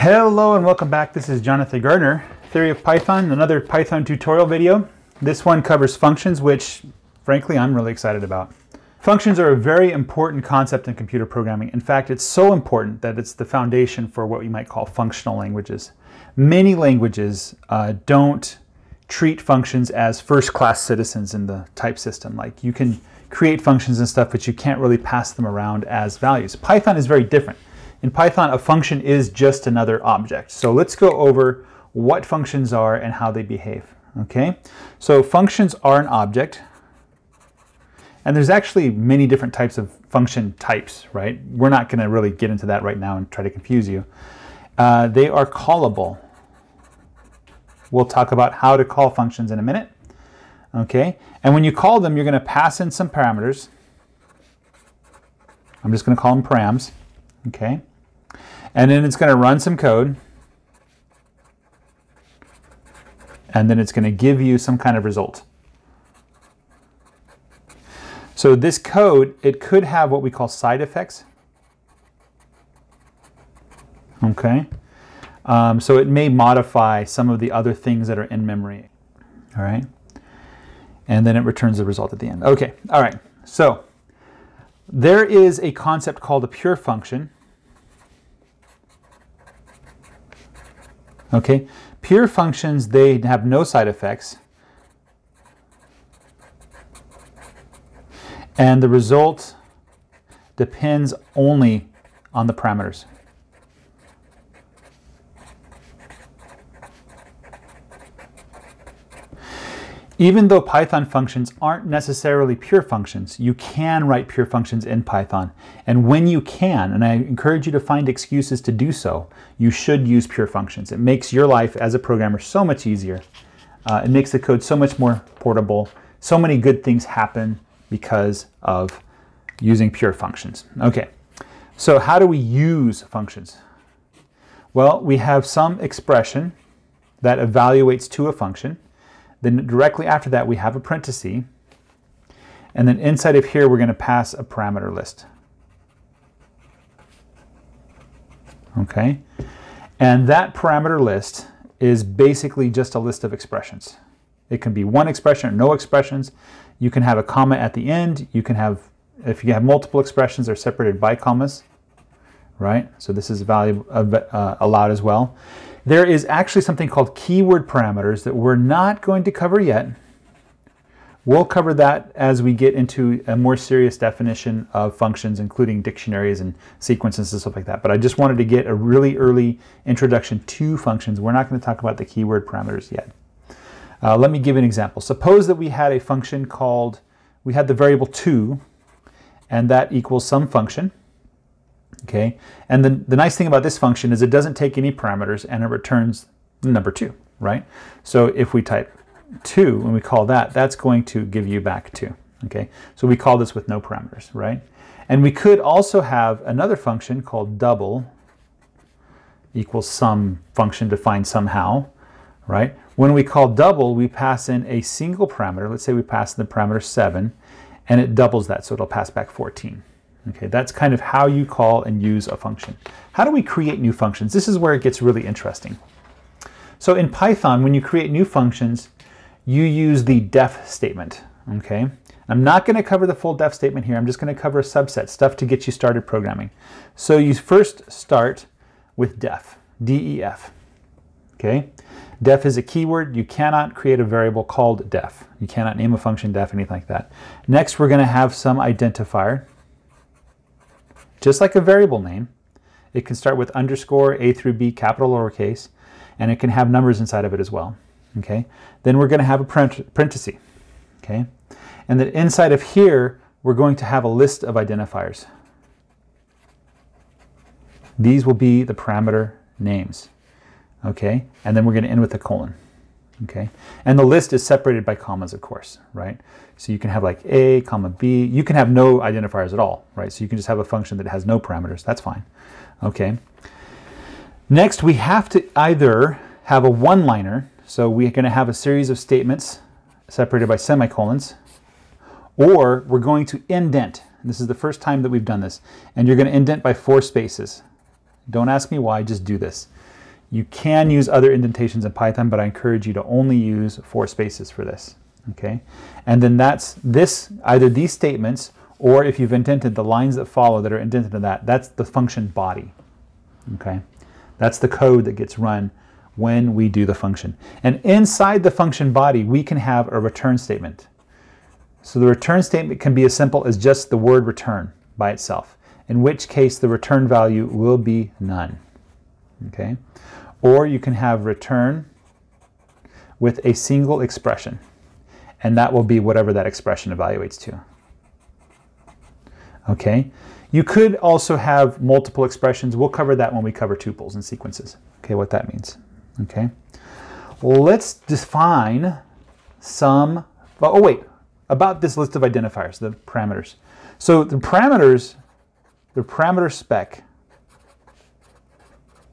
Hello and welcome back. This is Jonathan Gardner, Theory of Python, another Python tutorial video. This one covers functions, which frankly I'm really excited about. Functions are a very important concept in computer programming. In fact, it's so important that it's the foundation for what we might call functional languages. Many languages uh, don't treat functions as first-class citizens in the type system. Like you can create functions and stuff, but you can't really pass them around as values. Python is very different. In Python, a function is just another object. So let's go over what functions are and how they behave. Okay, so functions are an object. And there's actually many different types of function types, right? We're not going to really get into that right now and try to confuse you. Uh, they are callable. We'll talk about how to call functions in a minute. Okay, and when you call them, you're going to pass in some parameters. I'm just going to call them params. Okay, and then it's going to run some code. And then it's going to give you some kind of result. So this code, it could have what we call side effects. Okay. Um, so it may modify some of the other things that are in memory. All right. And then it returns the result at the end. Okay. All right. So there is a concept called a pure function. Okay, pure functions, they have no side effects. And the result depends only on the parameters. Even though Python functions aren't necessarily pure functions, you can write pure functions in Python. And when you can, and I encourage you to find excuses to do so, you should use pure functions. It makes your life as a programmer so much easier. Uh, it makes the code so much more portable. So many good things happen because of using pure functions. Okay, so how do we use functions? Well, we have some expression that evaluates to a function. Then directly after that, we have a parenthesis. And then inside of here, we're going to pass a parameter list. Okay. And that parameter list is basically just a list of expressions. It can be one expression or no expressions. You can have a comma at the end. You can have, if you have multiple expressions, they're separated by commas, right? So this is value, uh, uh allowed as well. There is actually something called keyword parameters that we're not going to cover yet. We'll cover that as we get into a more serious definition of functions, including dictionaries and sequences and stuff like that. But I just wanted to get a really early introduction to functions. We're not going to talk about the keyword parameters yet. Uh, let me give an example. Suppose that we had a function called, we had the variable 2, and that equals some function. Okay, and the, the nice thing about this function is it doesn't take any parameters and it returns the number 2, right? So if we type 2 and we call that, that's going to give you back 2. Okay, so we call this with no parameters, right? And we could also have another function called double equals some function defined somehow, right? When we call double, we pass in a single parameter. Let's say we pass in the parameter 7, and it doubles that, so it'll pass back 14. Okay, that's kind of how you call and use a function. How do we create new functions? This is where it gets really interesting. So in Python, when you create new functions, you use the def statement, okay? I'm not going to cover the full def statement here. I'm just going to cover a subset, stuff to get you started programming. So you first start with def, D-E-F, okay? Def is a keyword. You cannot create a variable called def. You cannot name a function def, anything like that. Next, we're going to have some identifier. Just like a variable name, it can start with underscore, A through B, capital lowercase, and it can have numbers inside of it as well. Okay. Then we're going to have a parenthesis. Okay. And then inside of here, we're going to have a list of identifiers. These will be the parameter names. Okay. And then we're going to end with a colon. Okay. And the list is separated by commas, of course, right? So you can have like A, comma B. You can have no identifiers at all, right? So you can just have a function that has no parameters. That's fine. Okay. Next, we have to either have a one-liner. So we're going to have a series of statements separated by semicolons, or we're going to indent. This is the first time that we've done this. And you're going to indent by four spaces. Don't ask me why, just do this. You can use other indentations in Python, but I encourage you to only use four spaces for this. Okay, and then that's this either these statements or if you've indented the lines that follow that are indented in that, that's the function body. Okay, that's the code that gets run when we do the function. And inside the function body, we can have a return statement. So the return statement can be as simple as just the word return by itself, in which case the return value will be none. Okay, or you can have return with a single expression, and that will be whatever that expression evaluates to. Okay, you could also have multiple expressions. We'll cover that when we cover tuples and sequences. Okay, what that means. Okay, well, let's define some. Oh, oh wait, about this list of identifiers, the parameters. So the parameters, the parameter spec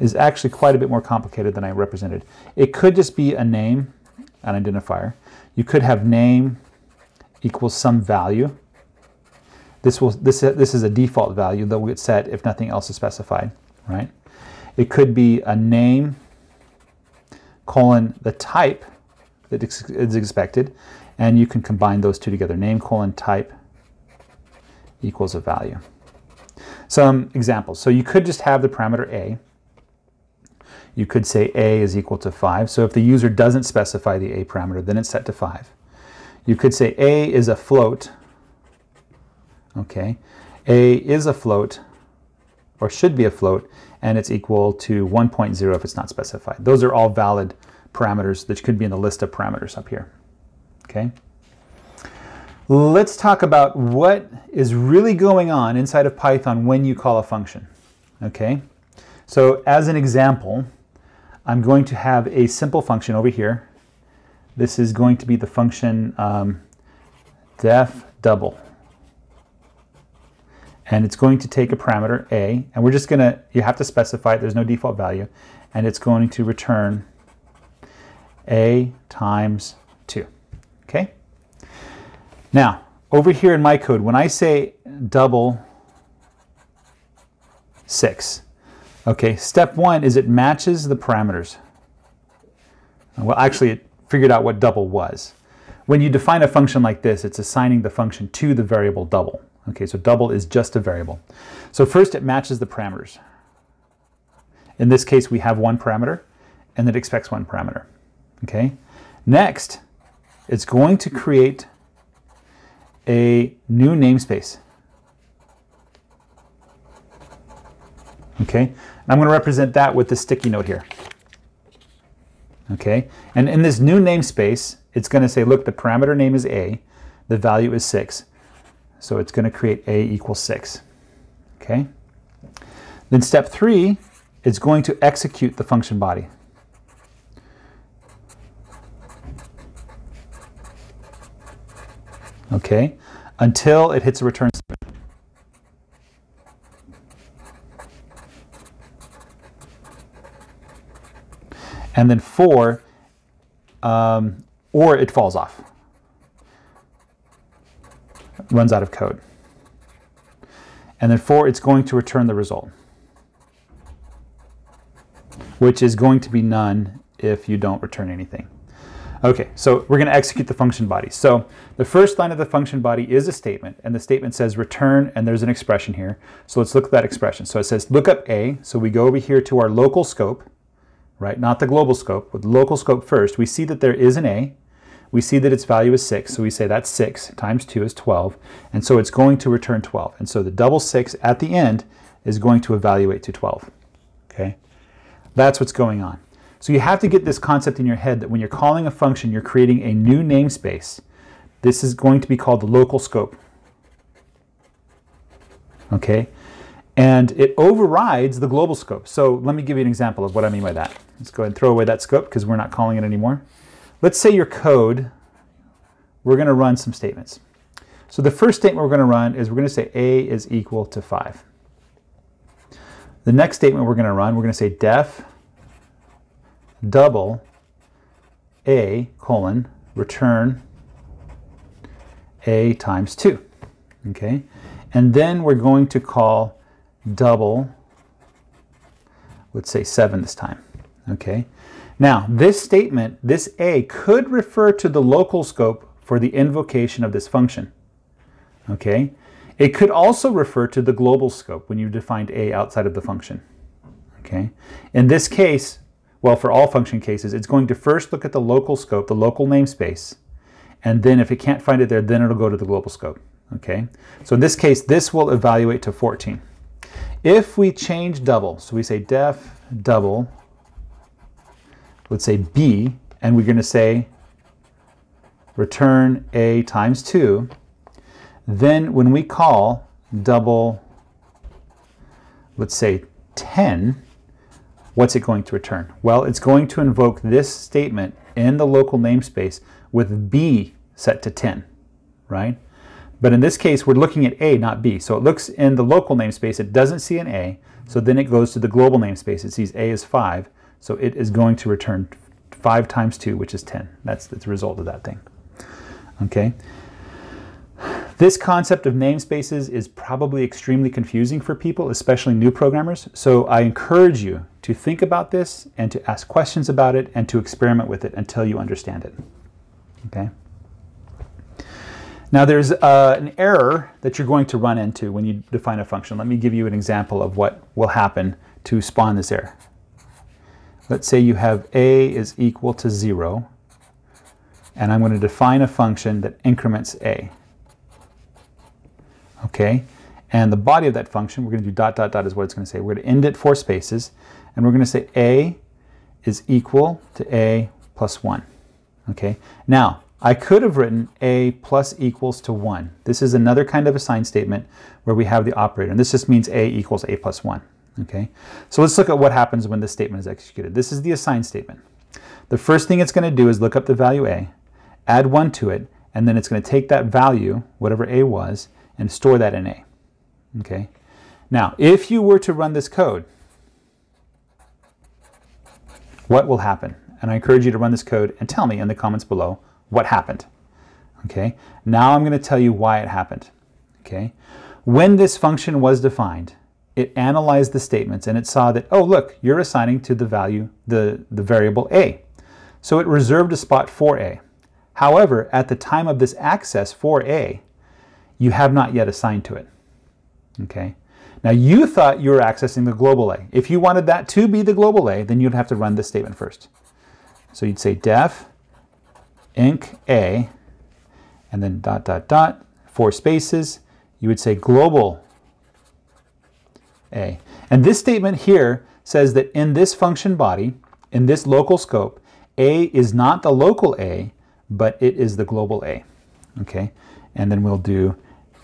is actually quite a bit more complicated than I represented. It could just be a name, an identifier. You could have name equals some value. This will this this is a default value that will get set if nothing else is specified, right? It could be a name colon the type that is expected, and you can combine those two together. Name colon type equals a value. Some examples. So you could just have the parameter a. You could say a is equal to 5. So if the user doesn't specify the a parameter, then it's set to 5. You could say a is a float Okay, A is a float, or should be a float, and it's equal to 1.0 if it's not specified. Those are all valid parameters that could be in the list of parameters up here. Okay. Let's talk about what is really going on inside of Python when you call a function. Okay, so as an example, I'm going to have a simple function over here. This is going to be the function um, def double and it's going to take a parameter a, and we're just going to, you have to specify it, there's no default value, and it's going to return a times 2. Okay? Now, over here in my code, when I say double 6, okay, step 1 is it matches the parameters. Well, actually, it figured out what double was. When you define a function like this, it's assigning the function to the variable double. Okay, so double is just a variable. So first it matches the parameters. In this case, we have one parameter, and it expects one parameter. Okay. Next, it's going to create a new namespace. Okay, and I'm going to represent that with the sticky note here. Okay, and in this new namespace, it's going to say, look, the parameter name is A, the value is 6. So it's going to create a equals 6. Okay. Then step 3 is going to execute the function body. Okay, until it hits a return statement. And then 4, um, or it falls off runs out of code. And then four, it's going to return the result, which is going to be none if you don't return anything. Okay, so we're going to execute the function body. So the first line of the function body is a statement, and the statement says return, and there's an expression here. So let's look at that expression. So it says look up A. So we go over here to our local scope, right? Not the global scope, with local scope first. We see that there is an A we see that its value is 6, so we say that's 6 times 2 is 12, and so it's going to return 12. And so the double 6 at the end is going to evaluate to 12. Okay, That's what's going on. So you have to get this concept in your head that when you're calling a function, you're creating a new namespace. This is going to be called the local scope. Okay, and it overrides the global scope. So let me give you an example of what I mean by that. Let's go ahead and throw away that scope because we're not calling it anymore. Let's say your code, we're going to run some statements. So the first statement we're going to run is we're going to say a is equal to 5. The next statement we're going to run, we're going to say def double a colon return a times 2. Okay, and then we're going to call double let's say 7 this time. Okay. Now, this statement, this A, could refer to the local scope for the invocation of this function. Okay. It could also refer to the global scope when you defined A outside of the function. Okay. In this case, well, for all function cases, it's going to first look at the local scope, the local namespace, and then if it can't find it there, then it'll go to the global scope. Okay, so in this case, this will evaluate to 14. If we change double, so we say def double, let's say b, and we're going to say return a times 2, then when we call double, let's say 10, what's it going to return? Well, it's going to invoke this statement in the local namespace with b set to 10, right? But in this case, we're looking at A, not B. So it looks in the local namespace, it doesn't see an A, so then it goes to the global namespace. It sees A is 5, so it is going to return 5 times 2, which is 10. That's the result of that thing. Okay. This concept of namespaces is probably extremely confusing for people, especially new programmers. So I encourage you to think about this and to ask questions about it and to experiment with it until you understand it. Okay. Now there's uh, an error that you're going to run into when you define a function. Let me give you an example of what will happen to spawn this error. Let's say you have a is equal to 0, and I'm going to define a function that increments a. Okay, and the body of that function, we're going to do dot dot dot is what it's going to say. We're going to end it four spaces, and we're going to say a is equal to a plus 1. Okay, now I could have written a plus equals to 1. This is another kind of assign statement where we have the operator. And this just means a equals a plus 1. Okay, So let's look at what happens when this statement is executed. This is the assign statement. The first thing it's going to do is look up the value a, add 1 to it, and then it's going to take that value, whatever a was, and store that in a. Okay. Now, if you were to run this code, what will happen? And I encourage you to run this code and tell me in the comments below what happened. Okay, now I'm going to tell you why it happened. Okay, when this function was defined, it analyzed the statements and it saw that, oh, look, you're assigning to the value, the, the variable a. So it reserved a spot for a. However, at the time of this access for a, you have not yet assigned to it. Okay. Now you thought you were accessing the global A. If you wanted that to be the global A, then you'd have to run this statement first. So you'd say def inc A, and then dot, dot, dot, four spaces, you would say global A. And this statement here says that in this function body, in this local scope, A is not the local A, but it is the global A. Okay, and then we'll do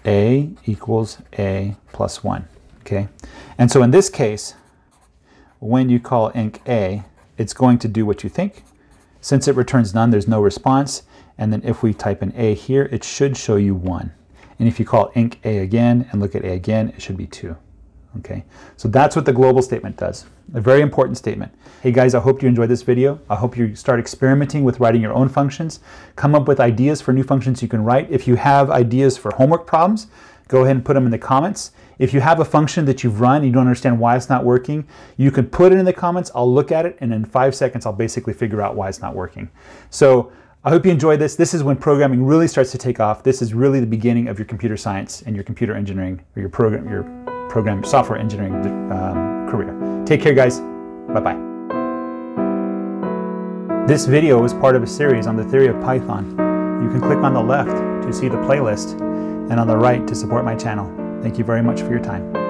A equals A plus 1. Okay, and so in this case, when you call inc A, it's going to do what you think, since it returns none, there's no response. And then if we type in A here, it should show you 1. And if you call inc A again and look at A again, it should be 2. Okay, so that's what the global statement does. A very important statement. Hey guys, I hope you enjoyed this video. I hope you start experimenting with writing your own functions. Come up with ideas for new functions you can write. If you have ideas for homework problems, go ahead and put them in the comments. If you have a function that you've run, and you don't understand why it's not working, you can put it in the comments, I'll look at it, and in five seconds I'll basically figure out why it's not working. So I hope you enjoyed this. This is when programming really starts to take off. This is really the beginning of your computer science and your computer engineering or your program, your program software engineering um, career. Take care, guys. Bye-bye. This video is part of a series on the theory of Python. You can click on the left to see the playlist and on the right to support my channel. Thank you very much for your time.